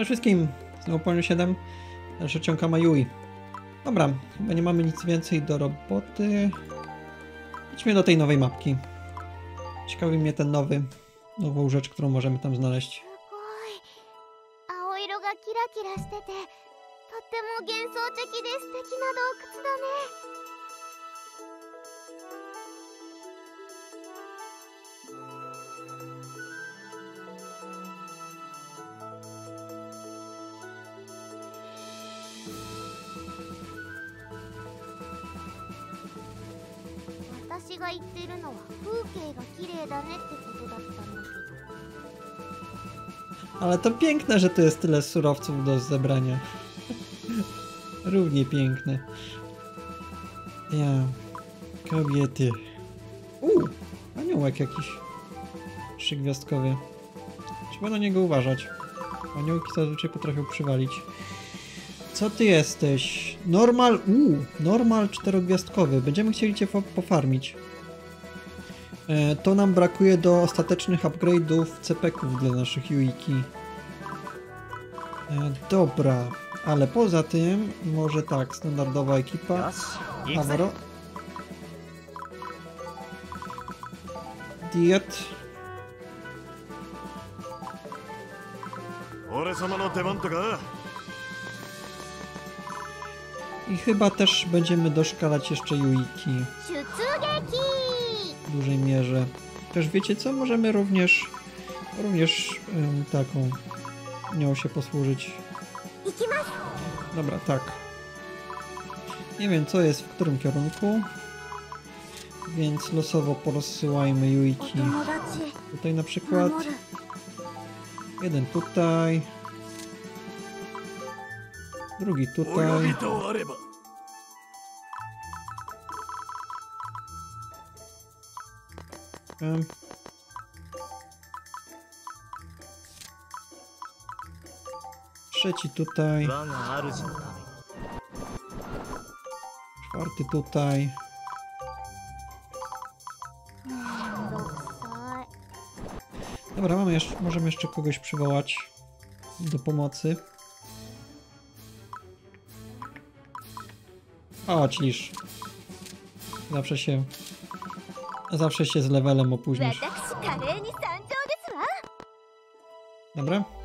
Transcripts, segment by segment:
Przede wszystkim znowu poziom 7. Nasza ciąka ma Yui. Dobra, chyba nie mamy nic więcej do roboty. Idźmy do tej nowej mapki. Ciekawi mnie ten nowy, nową rzecz, którą możemy tam znaleźć. Ale to piękne, że tu jest tyle surowców do zebrania. Równie piękne. Ja. Kobiety. Uuu, aniołek jakiś. Trzygwiazdkowy. Trzeba na niego uważać. Aniołki zazwyczaj potrafią przywalić. Co ty jesteś? Normal. Uuu, normal czterogwiazdkowy. Będziemy chcieli cię po- pofarmić. E, To nam brakuje do ostatecznych upgrade'ów CP-ków dla naszych Yuiki. E, dobra, ale poza tym może tak, standardowa ekipa. Avro. Diet. I chyba też będziemy doszkalać jeszcze Yuiki. W dużej mierze. Też wiecie co, możemy również również um, taką miał się posłużyć. Dobra, tak. Nie wiem, co jest w którym kierunku. Więc losowo porozsyłajmy Yuiki. Tutaj na przykład. Jeden tutaj. Drugi tutaj. Um. Trzeci tutaj. Czwarty tutaj. Dobra, mamy jeszcze, możemy jeszcze kogoś przywołać do pomocy. O, lisz. Zawsze się... Zawsze się z levelem opóźnisz. Dobra.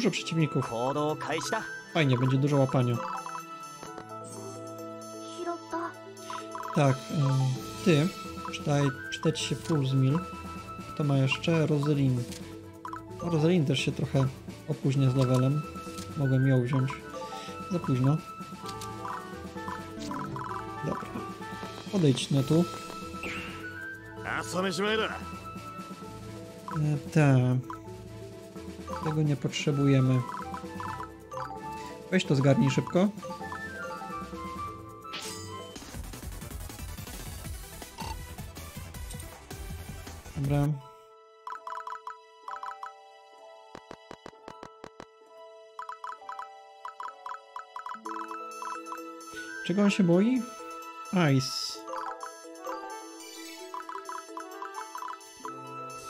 Dużo przeciwników. Fajnie, będzie dużo łapania. Tak, e, ty, czytaj, czytać się Fulzmil. To ma jeszcze Roselin. Roselin też się trochę opóźnia z levelem. Mogłem ją wziąć za późno. Dobra. Podejdź na tu. E, tak. Tego nie potrzebujemy. Weź to zgarnij szybko. Dobra. Czego on się boi? Ice.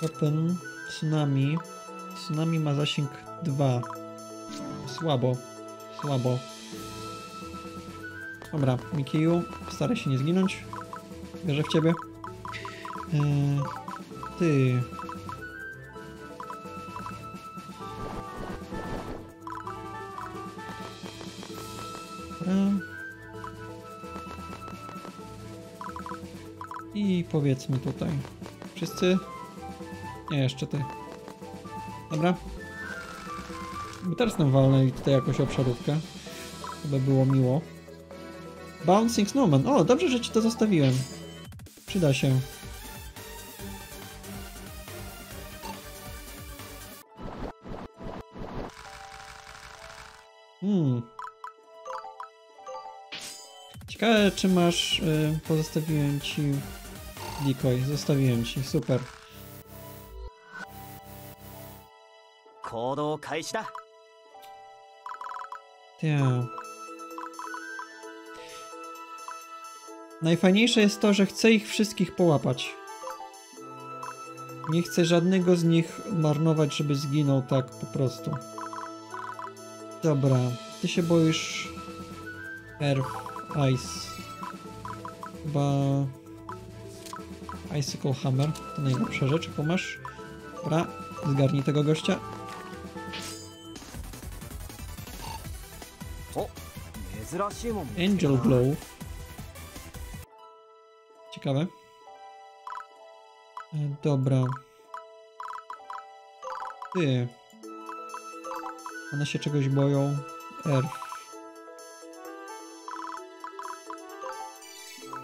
Weapon, tsunami. Tsunami ma zasięg 2. Słabo. Słabo. Dobra, Mikiju, staraj się nie zginąć. Wierzę w ciebie. Eee, ty. Dobra. I powiedzmy tutaj. Wszyscy? Nie, jeszcze ty. Dobra. By teraz nam walnęli tutaj jakąś obszarówkę. To by było miło. Bouncing Snowman. O, dobrze, że ci to zostawiłem. Przyda się. Hmm. Ciekawe, czy masz... Y, pozostawiłem ci... Decoy. Zostawiłem ci. Super. 行動開始だ Ja. Najfajniejsze jest to, że chcę ich wszystkich połapać. Nie chcę żadnego z nich marnować, żeby zginął tak po prostu. Dobra, ty się boisz Earth, Ice. Chyba Icicle Hammer to najlepsza rzecz, jaką masz. Dobra, zgarnij tego gościa. Angel な Glow. Ciekawe. E, Dobra. Ty. One się czegoś boją. Earth.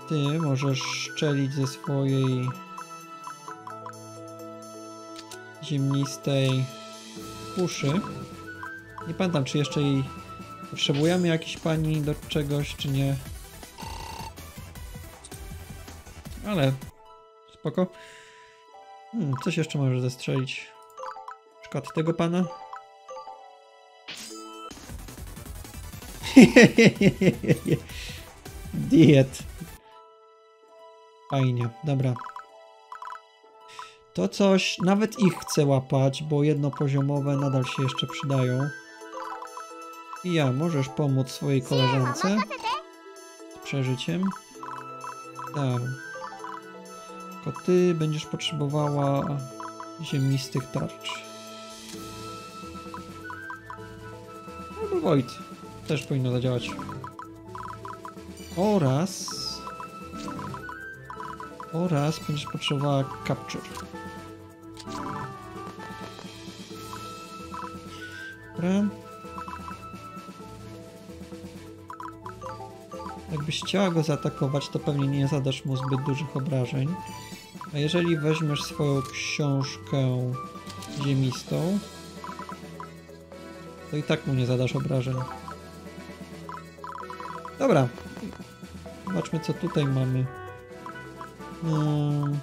Ty możesz szczelić ze swojej ziemnistej uszy. Nie pamiętam, czy jeszcze jej potrzebujemy jakiejś pani do czegoś, czy nie. Ale spoko. Hmm, coś jeszcze możesz zestrzelić. Na przykład tego pana. Diet. Fajnie, dobra. To coś, nawet ich chcę łapać, bo jednopoziomowe nadal się jeszcze przydają. I ja, możesz pomóc swojej koleżance z przeżyciem. Tak. Tylko ty będziesz potrzebowała ziemnistych tarcz. Albo Void. Też powinno zadziałać. Oraz... Oraz będziesz potrzebowała capture. Dobra. Jakbyś chciała go zaatakować, to pewnie nie zadasz mu zbyt dużych obrażeń. A jeżeli weźmiesz swoją książkę ziemistą, to i tak mu nie zadasz obrażeń. Dobra. Zobaczmy, co tutaj mamy. Hmm.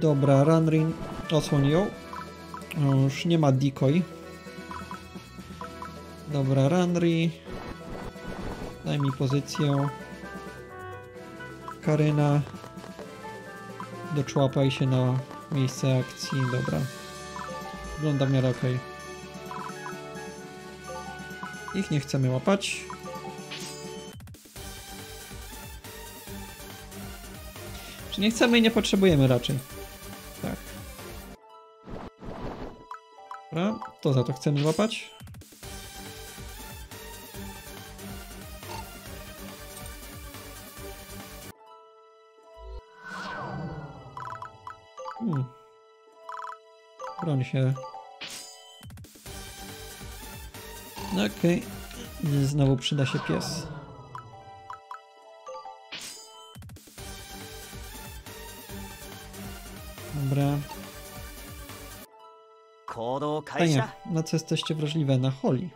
Dobra, Runrin osłoń ją. Już nie ma decoy. Dobra, Runri. Mi pozycję. Karyna. Doczłapaj się na miejsce akcji. Dobra. Wygląda w miarę ok. Ich nie chcemy łapać. Czy nie chcemy i nie potrzebujemy raczej. Tak. Dobra, to za to chcemy złapać. się. No okej. Okay. Znowu przyda się pies. Dobra. Panie, na co jesteście wrażliwe? Na holi.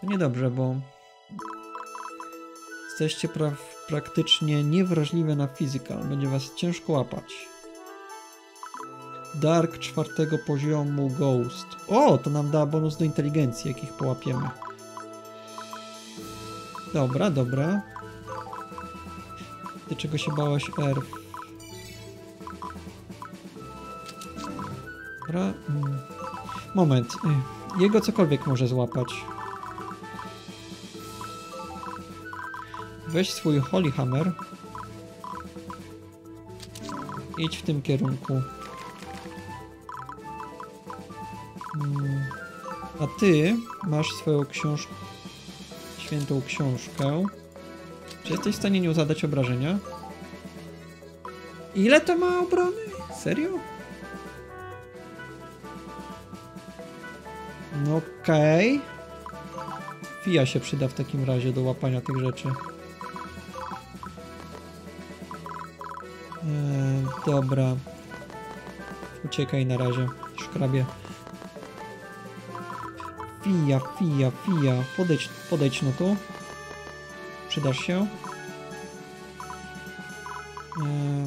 To niedobrze, bo jesteście pra praktycznie niewrażliwe na physical. Będzie was ciężko łapać. Dark czwartego poziomu Ghost. O, to nam da bonus do inteligencji, jakich połapiemy. Dobra, dobra. Ty czego się bałaś, R? Dobra. mm. Moment. y, Jego cokolwiek może złapać. Weź swój Holy Hammer. Idź w tym kierunku. Ty masz swoją książkę. Świętą książkę. Czy jesteś w stanie nią zadać obrażenia? Ile to ma obrony? Serio? No okej. Fia się przyda w takim razie do łapania tych rzeczy. Eee, dobra. Uciekaj na razie, szkrabie. Fia, fia, fia. Podejdź, podejdź no tu. Przydasz się. Eee.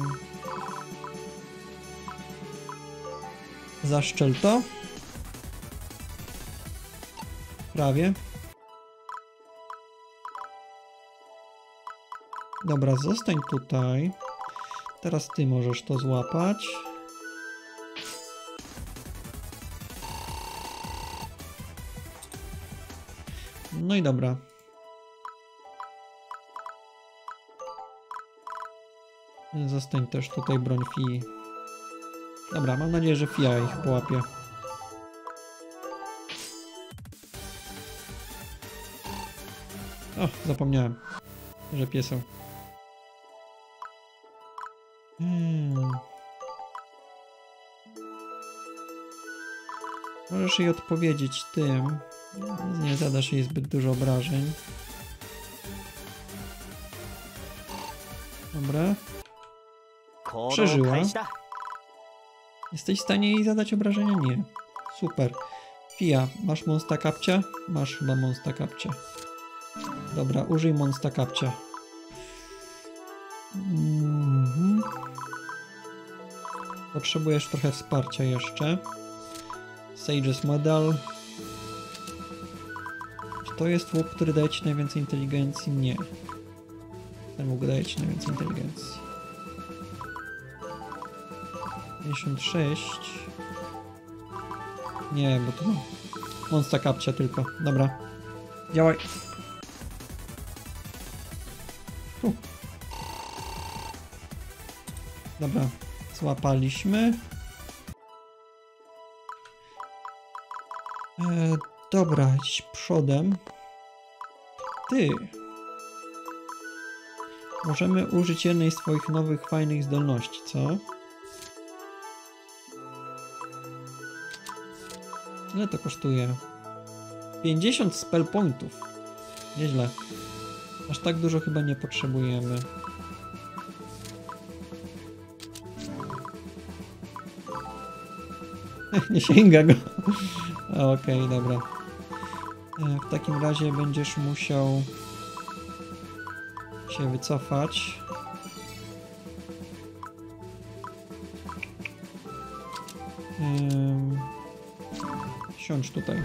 Zaszczel to. Prawie. Dobra, zostań tutaj. Teraz ty możesz to złapać. No i dobra. Zostań też tutaj broń Fii. Dobra, mam nadzieję, że Fia ich połapie. O, zapomniałem, że piesą. Hmm. Możesz jej odpowiedzieć tym. Nie zadasz jej zbyt dużo obrażeń. Dobra. Przeżyła. Jesteś w stanie jej zadać obrażenia? Nie. Super. Fia, masz monsta kapcia? Masz chyba monsta kapcia. Dobra, użyj monsta kapcia. Mhm. Potrzebujesz trochę wsparcia jeszcze. Sage's Medal. To jest łuk, który daje ci najwięcej inteligencji? Nie. Ten łuk daje ci najwięcej inteligencji. 56. Nie, bo to monsta kapcia tylko. Dobra. Działaj. Dobra. Złapaliśmy. Dobra, idź przodem. Ty. Możemy użyć jednej z twoich nowych, fajnych zdolności, co? Ile to kosztuje? 50 spell pointów. Nieźle. Aż tak dużo chyba nie potrzebujemy. nie sięga go. Okej, dobra. E, W takim razie będziesz musiał się wycofać. Siądź tutaj.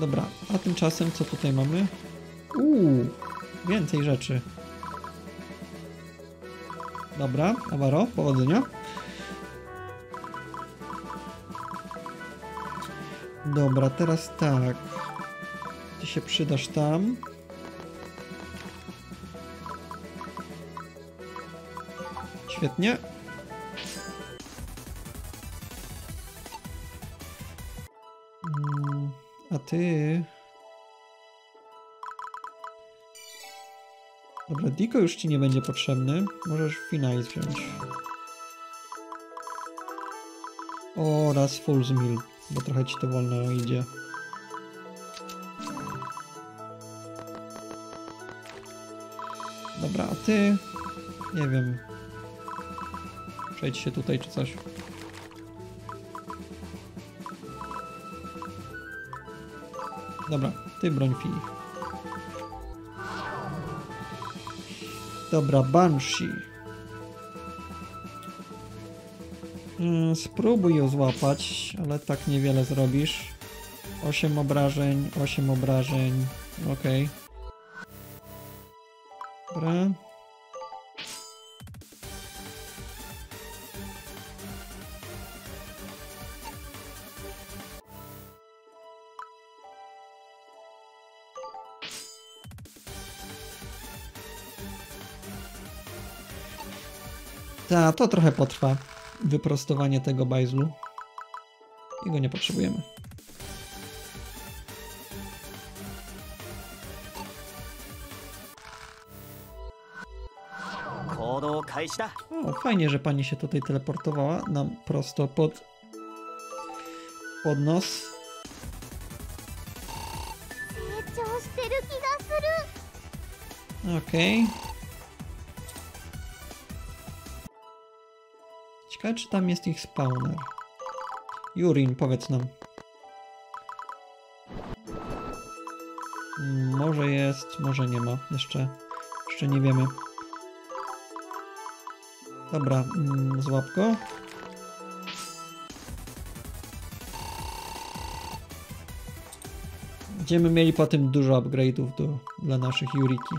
Dobra, a tymczasem co tutaj mamy? Uuu, więcej rzeczy. Dobra, Awaro, powodzenia. Dobra, teraz tak. Ty się przydasz tam. Świetnie. Mm, A ty... Dobra, Diko już ci nie będzie potrzebny. Możesz Finais wziąć. Oraz Fool's Mill, bo trochę ci to wolno idzie. Dobra, a ty... Nie wiem. Przejdź się tutaj czy coś. Dobra, ty broń Fi. Dobra, Banshee. Spróbuj ją złapać, ale tak niewiele zrobisz. 8 obrażeń, 8 obrażeń. Okej. Dobra. Ta, to trochę potrwa wyprostowanie tego bajzlu. I go nie potrzebujemy. O, fajnie, że pani się tutaj teleportowała nam prosto pod, pod nos. Okej. Okay. mapkę, czy tam jest ich spawner? Jurin, powiedz nam. Hmm, może jest, może nie ma. Jeszcze, jeszcze nie wiemy. Dobra, hmm, złap go. Będziemy mieli po tym dużo upgrade'ów do, dla naszych Juriki.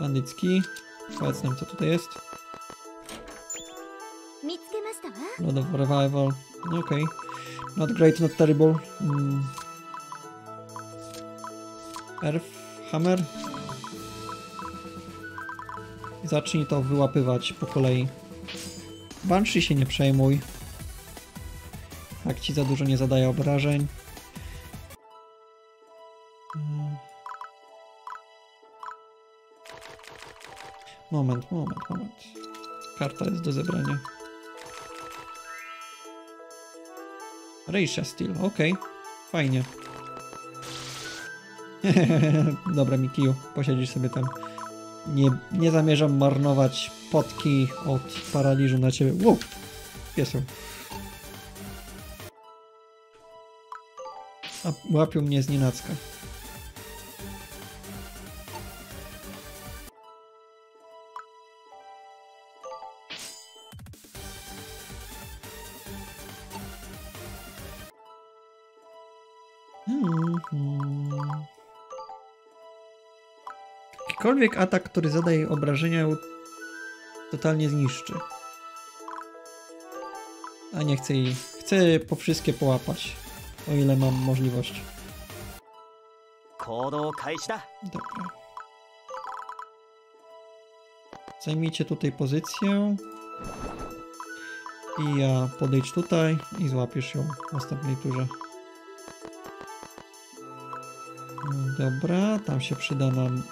Bandycki. Powiedz nam, co tutaj jest. Lord of Revival. No okej. Okay. Not great, not terrible. Mm. Earth Hammer. Zacznij to wyłapywać po kolei. Banshee się nie przejmuj. Tak ci za dużo nie zadaje obrażeń. Moment, moment, moment. Karta jest do zebrania. Reisha Steel, okej. Fajnie. Dobra, Mikiu, posiedzisz sobie tam. Nie, nie zamierzam marnować potki od paraliżu na ciebie. Wow! Piesu. A łapią mnie z nienacka. Jakikolwiek atak, który zadaje obrażenia, totalnie zniszczy. A nie chcę jej. Chcę po wszystkie połapać, o ile mam możliwość. Dobra. Zajmijcie tutaj pozycję. I ja podejdź tutaj i złapiesz ją w następnej turze. Mm, dobra, tam się przyda nam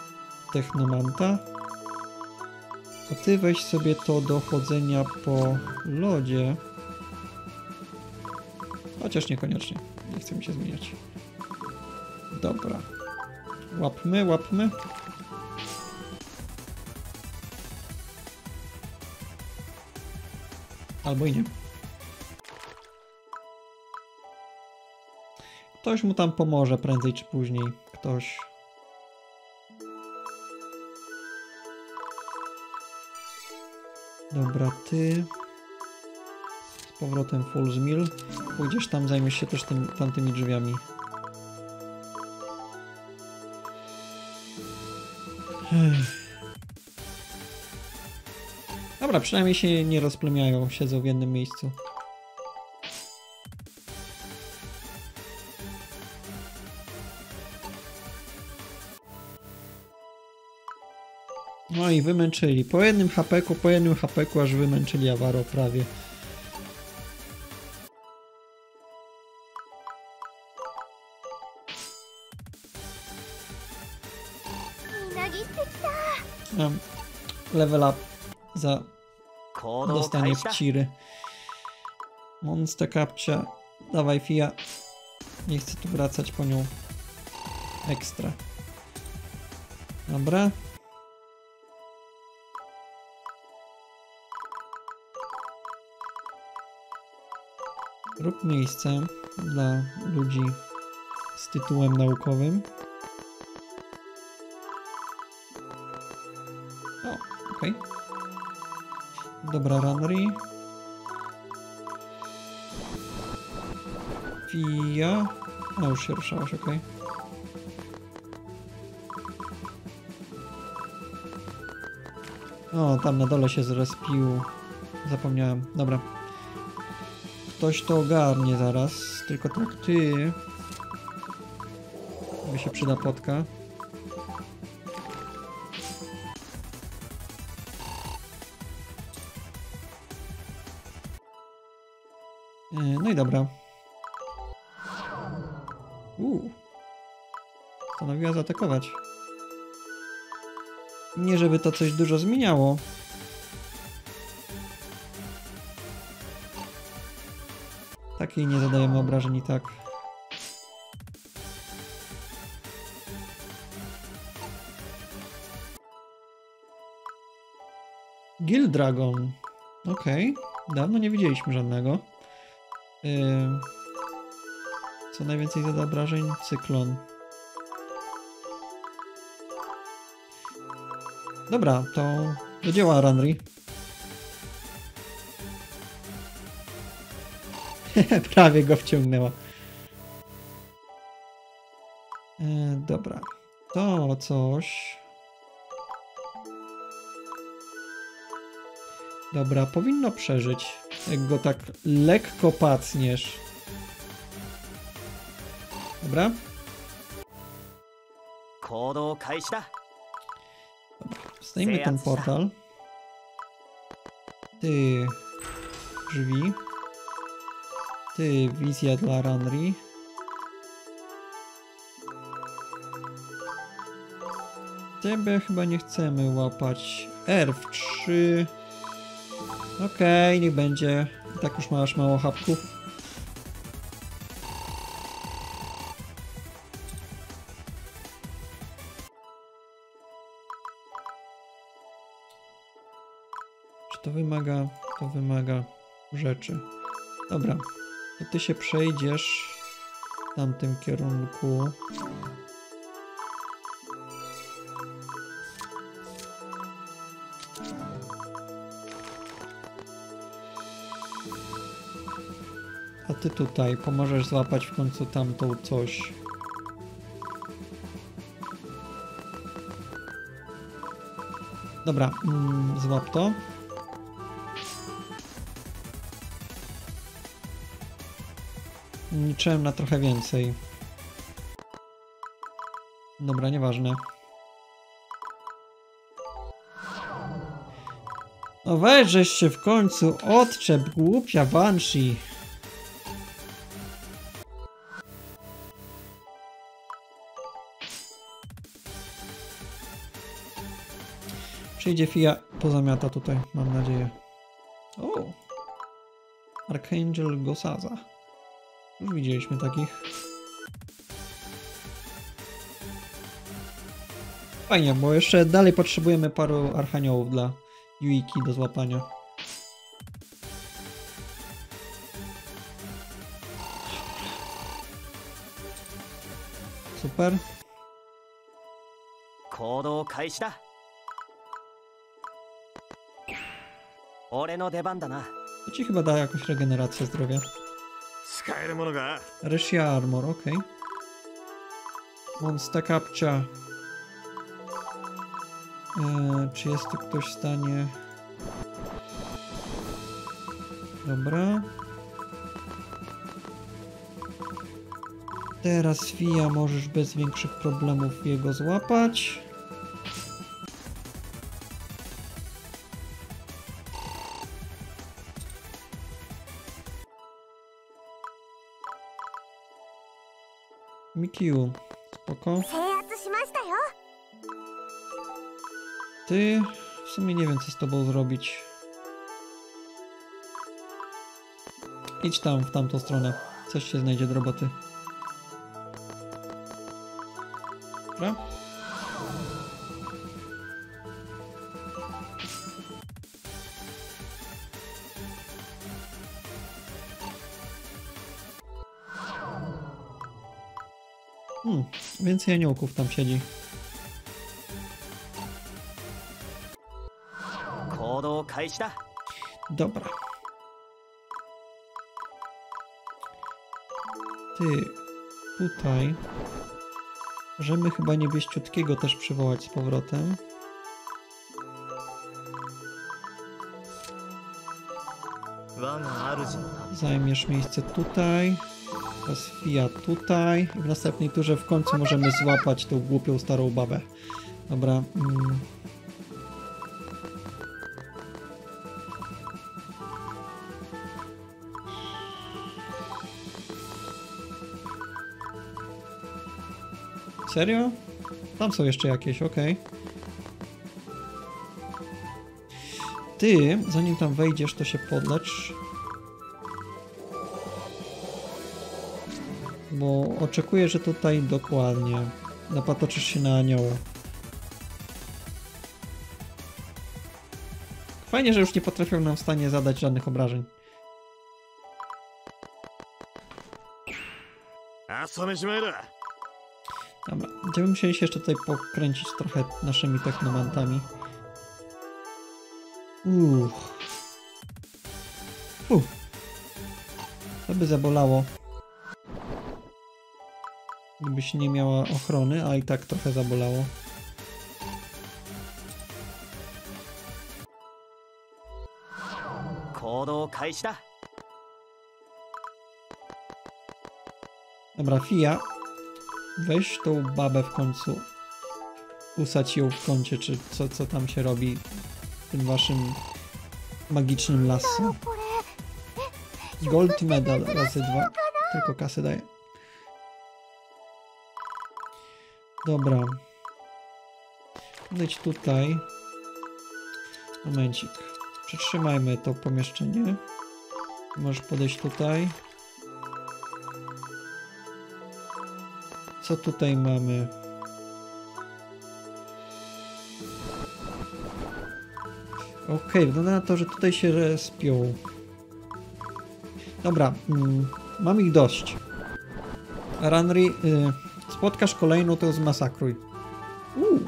technomanta. A ty weź sobie to do chodzenia po lodzie. Chociaż niekoniecznie. Nie chce mi się zmieniać. Dobra. Łapmy, łapmy. Albo i nie. Ktoś mu tam pomoże prędzej czy później. Ktoś. Dobra, ty. Z powrotem Fool's Mill. Pójdziesz tam, zajmiesz się też tym, tamtymi drzwiami. Dobra, przynajmniej się nie rozplemiają, siedzą w jednym miejscu. i wymęczyli. Po jednym hapeku, po jednym hapeku, aż wymęczyli Awaro prawie. Um, level up za dostanie w ciry. Monster kapcia. Dawaj fia. Nie chcę tu wracać po nią. Ekstra. Dobra. Rób miejsce dla ludzi z tytułem naukowym. O, okej. Dobra, Ranry. Fia. A już się ruszałaś, okej. O, tam na dole się zrespił. Zapomniałem. Dobra. Ktoś to ogarnie zaraz. Tylko tak ty. Mi się przyda potka. E, No i dobra. Uuu. Postanowiła zaatakować. Nie żeby to coś dużo zmieniało. Takiej nie zadajemy obrażeń i tak. Guild Dragon. Okej. Dawno nie widzieliśmy żadnego. Ym. Co najwięcej zada obrażeń? Cyklon. Dobra, to do dzieła. Prawie go wciągnęła. E, dobra. To coś... Dobra, powinno przeżyć, jak go tak lekko pacniesz. Dobra. Zdejmij ten portal. Ty... Drzwi. Ty, wizja dla Ranri. Ciebie chyba nie chcemy łapać. Erw3. Okej, niech będzie. I tak już masz mało hapków. Czy to wymaga? To wymaga rzeczy. Dobra, to ty się przejdziesz w tamtym kierunku. A ty tutaj pomożesz złapać w końcu tamtą coś. Dobra, mm, złap to. Liczyłem na trochę więcej. Dobra, nieważne. No weź, żeś się w końcu odczep, głupia Banshee. Przyjdzie Fia, pozamiata tutaj, mam nadzieję. O! Archangel Gosaza. Już widzieliśmy takich. Fajnie, bo jeszcze dalej potrzebujemy paru archaniołów dla Yuiki do złapania. Super. 行動開始だ俺の出番だな To ci chyba da jakąś regenerację zdrowia. 使えるものが Rysia Armor, ok. Monster Capture. Eee, czy jest tu ktoś w stanie... Dobra. Teraz Fia możesz bez większych problemów jego złapać. Q. Spoko. Ty... W sumie nie wiem, co z tobą zrobić. Idź tam, w tamtą stronę. Coś się znajdzie do roboty. Dobra? więcej aniołków tam siedzi. Dobra. Ty, tutaj... Możemy chyba niebieściutkiego też przywołać z powrotem. Zajmiesz miejsce tutaj. Teraz Fia tutaj. I w następnej turze w końcu możemy złapać tą głupią starą babę. Dobra. Mm. Serio? Tam są jeszcze jakieś, okej. Ty, zanim tam wejdziesz, to się podlecz. bo oczekuję, że tutaj dokładnie napatoczysz się na anioła. Fajnie, że już nie potrafią nam w stanie zadać żadnych obrażeń. Dobra, będziemy musieli się jeszcze tutaj pokręcić trochę naszymi technomantami. Uff. Uff. To by zabolało jakbyś nie miała ochrony, a i tak trochę zabolało. Dobra, Fia, weź tą babę w końcu. Usać ją w kącie, czy co, co tam się robi w tym waszym magicznym lasu. Gold medal razy dwa. Tylko kasy daje. Dobra. Podejdź tutaj. Momencik. Przytrzymajmy to pomieszczenie. Możesz podejść tutaj. Co tutaj mamy? Okej, wygląda na to, że tutaj się respią. Dobra, mm, mam ich dość. Ranri, y, Spotkasz kolejną, to zmasakruj. Uuu.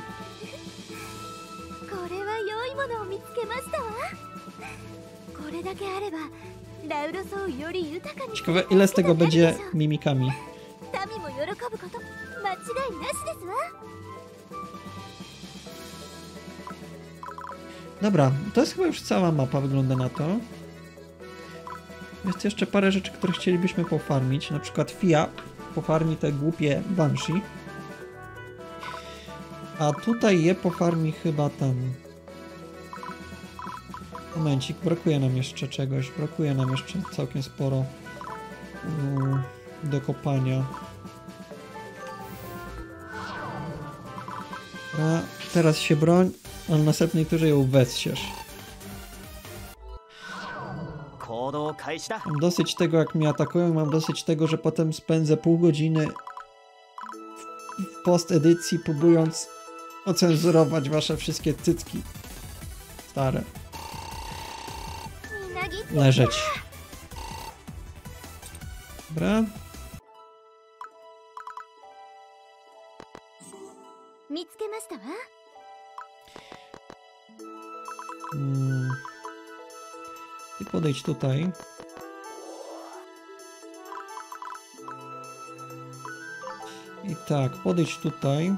Ciekawe, ile z tego będzie mimikami. Dobra, to jest chyba już cała mapa, wygląda na to. Jest jeszcze parę rzeczy, które chcielibyśmy pofarmić, na przykład FIAP pofarmi te głupie Banshee. A tutaj je pofarmi chyba ten... Momencik, brakuje nam jeszcze czegoś. Brakuje nam jeszcze całkiem sporo mm, do kopania. A teraz się broń, a na następnej turze ją wessiesz. Mam dosyć tego, jak mnie atakują, mam dosyć tego, że potem spędzę pół godziny w, w post-edycji, próbując ocenzurować wasze wszystkie cytki. Stare. Leżeć. Dobra. Hmm i podejdź tutaj. I tak, podejdź tutaj.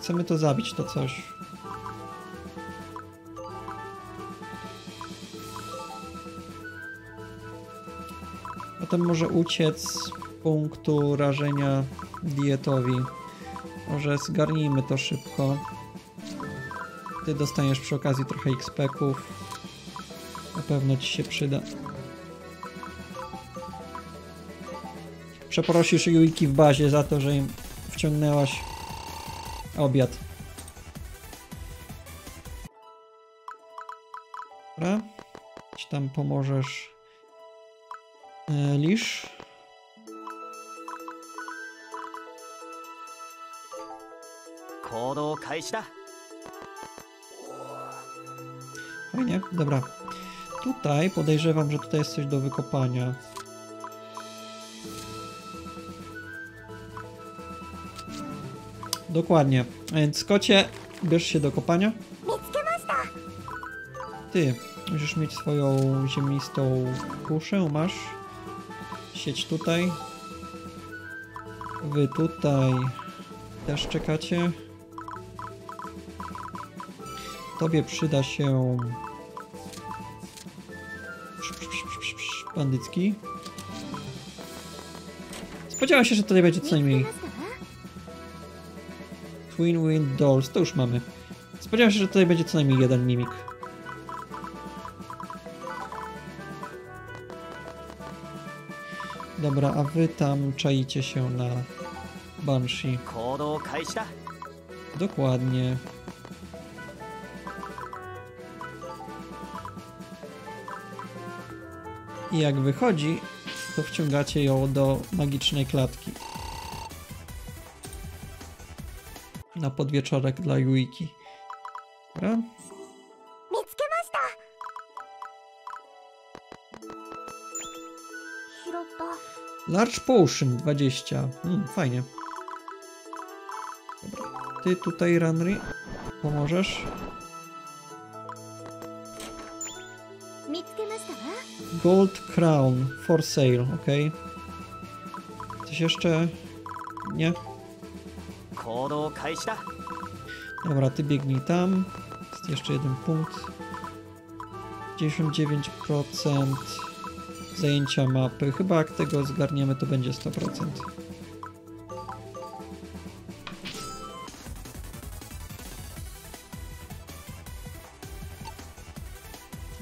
Chcemy to zabić, to coś. Potem może uciec z punktu rażenia dietowi. Może zgarnijmy to szybko. Ty dostaniesz przy okazji trochę XP-ków. Na pewno ci się przyda. Przeprosisz Yuiki w bazie za to, że im wciągnęłaś obiad. Dobra. Ci tam pomożesz Elisz. Fajnie, dobra. Tutaj podejrzewam, że tutaj jest coś do wykopania. Dokładnie. Więc kocie, bierz się do kopania. Ty, musisz mieć swoją ziemistą kuszę, masz? Sieć tutaj. Wy tutaj też czekacie. Tobie przyda się bandycki. Spodziewałem się, że tutaj będzie co najmniej. Twin Wind Dolls, to już mamy. Spodziewałem się, że tutaj będzie co najmniej jeden mimik. Dobra, a wy tam czaicie się na Banshee. Dokładnie. I jak wychodzi, to wciągacie ją do magicznej klatki. Na podwieczorek dla Yuiki. Dobra. Large Potion 20. Hmm, fajnie. Dobra. Ty tutaj, Ranry, pomożesz. Gold Crown for sale, ok. Coś jeszcze? Nie? Dobra, ty biegnij tam. Jest jeszcze jeden punkt. 99% zajęcia mapy. Chyba jak tego zgarniemy, to będzie 100%.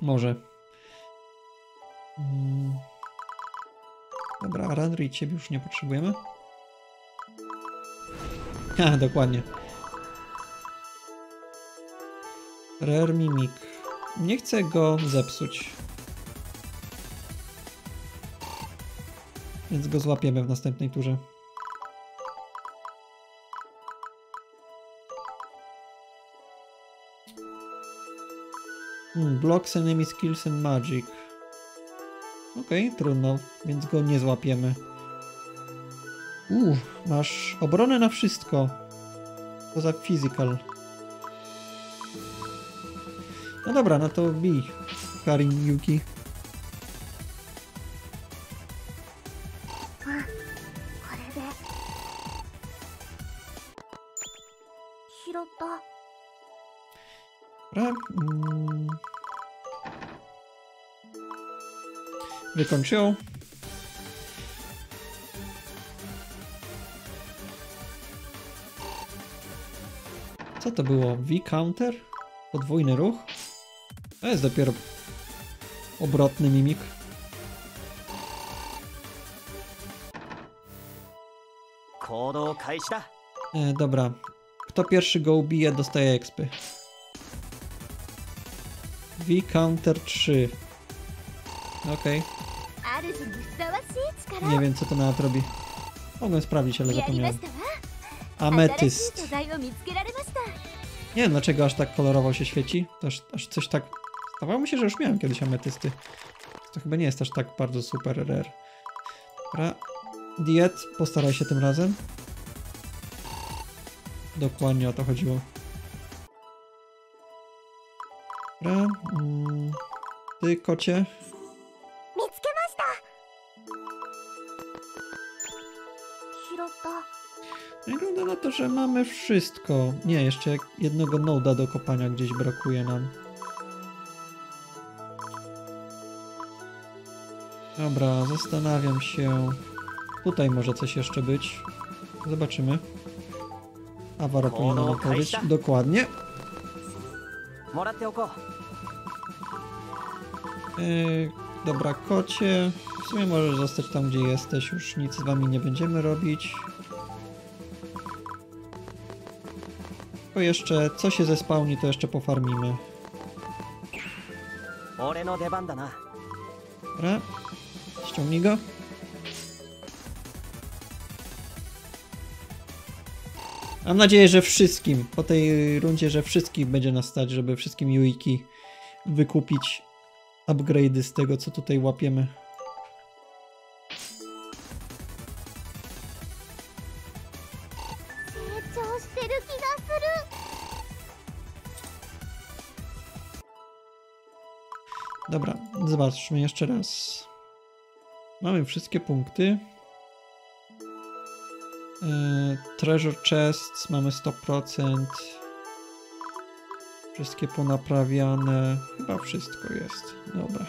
Może. Mm. Dobra, Ranry, ciebie już nie potrzebujemy. Ha, dokładnie. Rare Mimic. Nie chcę go zepsuć. Więc go złapiemy w następnej turze. Hmm, blocks enemy skills and magic. Okej, trudno, więc go nie złapiemy. Uuu, masz obronę na wszystko. Poza physical. No dobra, no to bij. Karin Yuki. これで拾った Dobra. Mm. Wykończył. Co to było? V-counter? Podwójny ruch? To jest dopiero obrotny mimik. E, dobra. Kto pierwszy go ubije, dostaje expy. V-Counter 3. Okej. Okay. Nie wiem, co to nawet robi. Mogę sprawdzić, ale zapomniałem. Ametyst. Nie wiem, dlaczego aż tak kolorowo się świeci. To aż, aż coś tak... Stawało mi się, że już miałem kiedyś ametysty. To chyba nie jest aż tak bardzo super rare. Dobra. Diet, postaraj się tym razem. Dokładnie o to chodziło. Dobra. Mm, ty, kocie. Wygląda na to, że mamy wszystko. Nie, jeszcze jednego noda do kopania gdzieś brakuje nam. Dobra, zastanawiam się. Tutaj może coś jeszcze być. Zobaczymy. Awara powinna nam. Dokładnie. Yy, dobra, kocie. W sumie możesz zostać tam, gdzie jesteś. Już nic z wami nie będziemy robić. Tylko jeszcze, co się zespałni, to jeszcze pofarmimy. Dobra. Ściągnij go. Mam nadzieję, że wszystkim, po tej rundzie, że wszystkim będzie nas stać, żeby wszystkim Yuiki wykupić upgrade'y z tego, co tutaj łapiemy. Dobra, zobaczmy jeszcze raz. Mamy wszystkie punkty. Yy, treasure chests mamy 100%. Wszystkie ponaprawiane. Chyba wszystko jest. Dobra.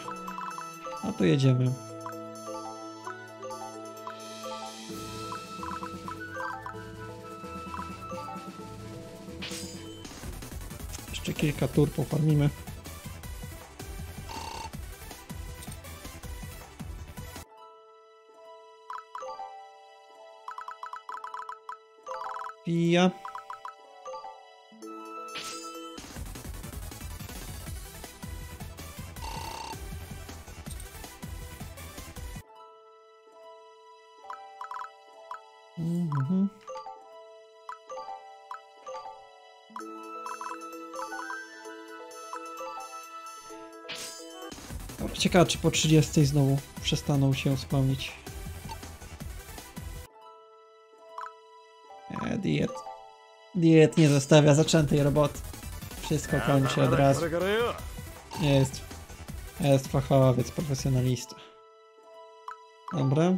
A to jedziemy. Jeszcze kilka tur pofarmimy. czy po 30 znowu przestaną się spełnić. E, diet. Diet nie zostawia zaczętej roboty. Wszystko kończy od razu. Jest. Jest fachowiec, profesjonalista. Dobra.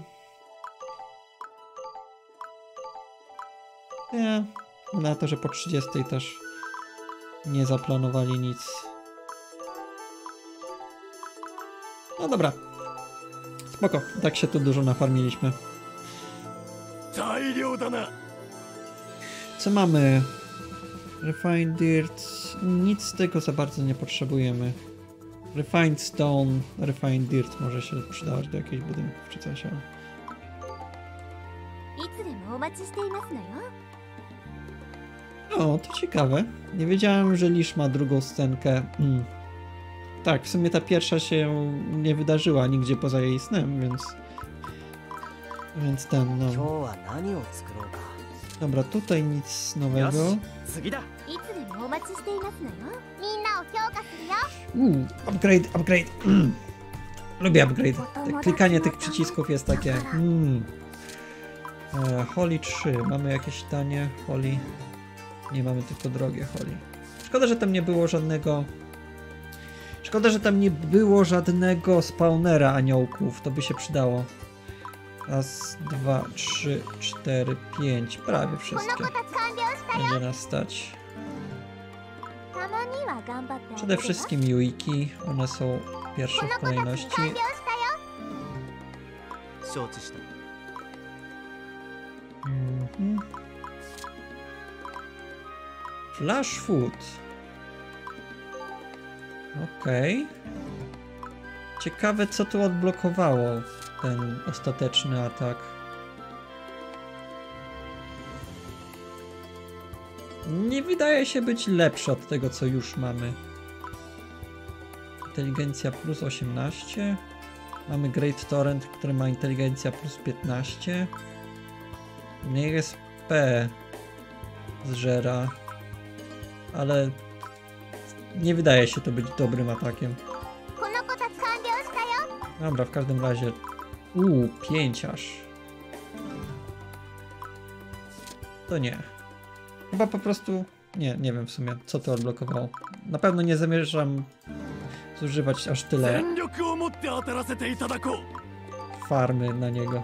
Nie. Na to, że po 30 też nie zaplanowali nic No dobra. Spoko, tak się tu dużo nafarmiliśmy. Co mamy? Refined Dirt. Nic z tego za bardzo nie potrzebujemy. Refined Stone, Refined Dirt może się przydawać do jakichś budynków czy coś, ale... O, to ciekawe. Nie wiedziałem, że Lisz ma drugą scenkę. Mm tak, w sumie ta pierwsza się nie wydarzyła nigdzie poza jej snem, więc... Więc ten, no. Dobra, tutaj nic nowego. Uuu, upgrade, upgrade. Lubię upgrade. Te tak, klikanie tych przycisków jest takie... Mm. E, Holy 3. Mamy jakieś tanie Holy. Nie mamy tylko drogie Holy. Szkoda, że tam nie było żadnego Szkoda, że tam nie było żadnego spawnera aniołków, to by się przydało. Raz, dwa, trzy, cztery, pięć. Prawie wszystkie. Będzie nas stać. Przede wszystkim Yuiki. One są pierwsze w kolejności. Mhm. Flash food. Okej. Ciekawe, co tu odblokowało ten ostateczny atak. Nie wydaje się być lepszy od tego, co już mamy. Inteligencja plus 18. Mamy Great Torrent, który ma inteligencja plus 15. Mniej SP zżera, ale nie wydaje się to być dobrym atakiem. Dobra, w każdym razie... Uuu, pięciarz. To nie. Chyba po prostu... Nie, nie wiem w sumie, co to odblokowało. Na pewno nie zamierzam zużywać aż tyle farmy na niego.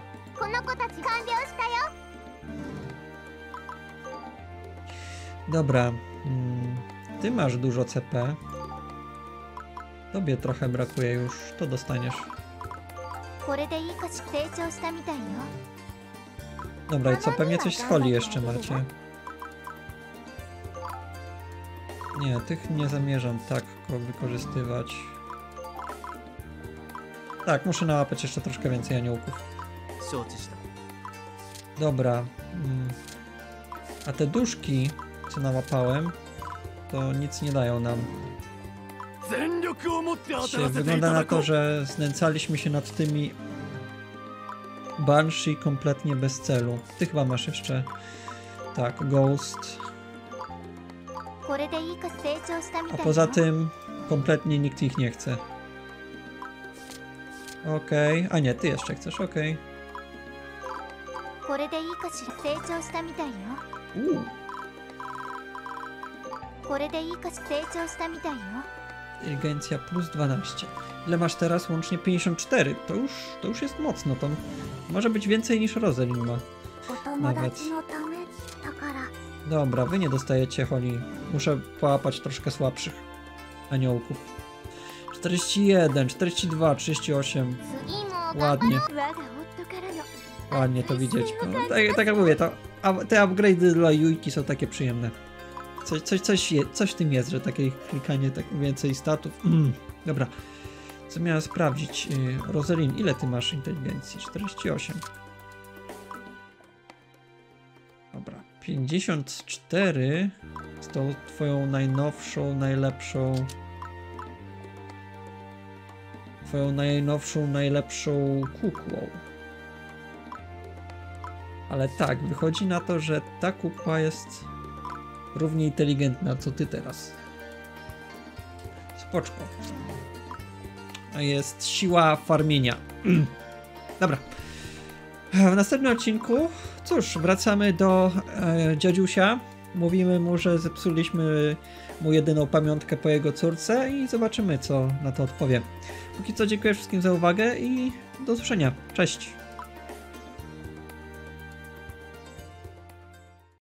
Dobra. Hmm. Ty masz dużo CP. Tobie trochę brakuje już, to dostaniesz. Dobra, i co? Pewnie coś z folii jeszcze macie. Nie, tych nie zamierzam tak wykorzystywać. Tak, muszę nałapać jeszcze troszkę więcej aniołków. Dobra. Mm. A te duszki, co nałapałem, to nic nie dają nam. Wygląda na to, że znęcaliśmy się nad tymi Banshee kompletnie bez celu. Ty chyba masz jeszcze... Tak, Ghost. A poza tym kompletnie nikt ich nie chce. Okej, okay. a nie, ty jeszcze chcesz, okej. Okay. Uuu. これでいいかし成長したみたいよ inteligencja plus 12. Ile masz teraz? Łącznie 54. To już, to już jest mocno, to może być więcej niż Roselyn ma. お友達のためだから Dobra, wy nie dostajecie Holly. Muszę połapać troszkę słabszych aniołków. 41, 42, 38. 次も頑張 Ładnie. ろう我が夫からの Ładnie to widzieć. No, tak, tak jak mówię, to, a, te upgrade'y dla Yuiki są takie przyjemne. Coś, coś, coś, je, coś w tym jest, że takie klikanie tak więcej statów. Mm, dobra. Co miałem sprawdzić? Yy, Roselin, ile ty masz inteligencji? 48. Dobra. 54 z tą twoją najnowszą, najlepszą twoją najnowszą, najlepszą kukłą. Ale tak, wychodzi na to, że ta kukła jest równie inteligentna co ty teraz. Spoczko. Jest siła farmienia. Dobra. W następnym odcinku, cóż, wracamy do e, dziadziusia mówimy mu, że zepsuliśmy mu jedyną pamiątkę po jego córce i zobaczymy, co na to odpowie. Póki co dziękuję wszystkim za uwagę i do usłyszenia. Cześć!